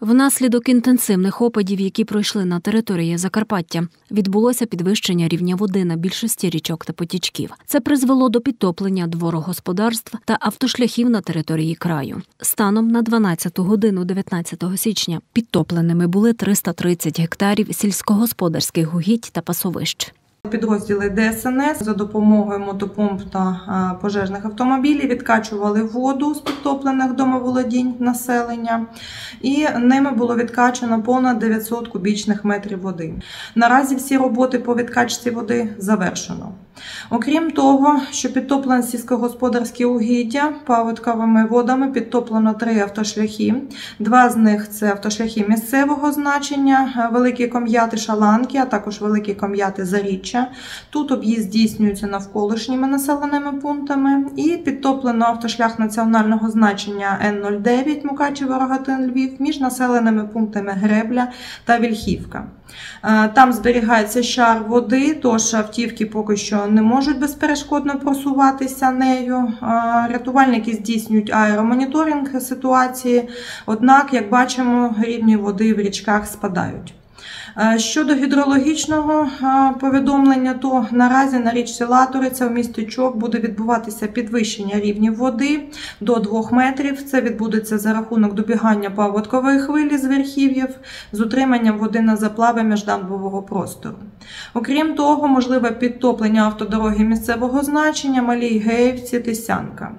Внаслідок інтенсивних опадів, які пройшли на території Закарпаття, відбулося підвищення рівня води на більшості річок та потічків. Це призвело до підтоплення дворогосподарств та автошляхів на території краю. Станом на 12 годину 19 січня підтопленими були 330 гектарів сільськогосподарських угідь та пасовищ. Підрозділи ДСНС за допомогою мотопомп та е, пожежних автомобілів відкачували воду з підтоплених домоволодінь населення, і ними було відкачано понад 900 кубічних метрів води. Наразі всі роботи по відкачці води завершено. Окрім того, що підтоплено сільськогосподарські угіддя паводковими водами підтоплено три автошляхи. Два з них це автошляхи місцевого значення, е, великі ком'яти Шаланки, а також великі ком'яти Заріччя. Тут об'їзд здійснюється навколишніми населеними пунктами. І підтоплено автошлях національного значення Н09 Мукачево Рогатин Львів між населеними пунктами Гребля та Вільхівка. Е, Там зберігається шар води, тож автівки поки що не можуть безперешкодно просуватися нею. Е, Рятувальники здійснюють аеромоніторинг ситуації, однак, як бачимо, рівні води в річках спадають. Е, Щодо гідрологічного е, повідомлення, то наразі на річці Латориця в місті Чок буде відбуватися підвищення рівнів води до 2 метрів. Це відбудеться за рахунок добігання паводкової хвилі з верхів'їв з утриманням води на заплави міждамбового простору. Окрім того, можливе підтоплення автодороги місцевого значення Малій Геївці Тисянка.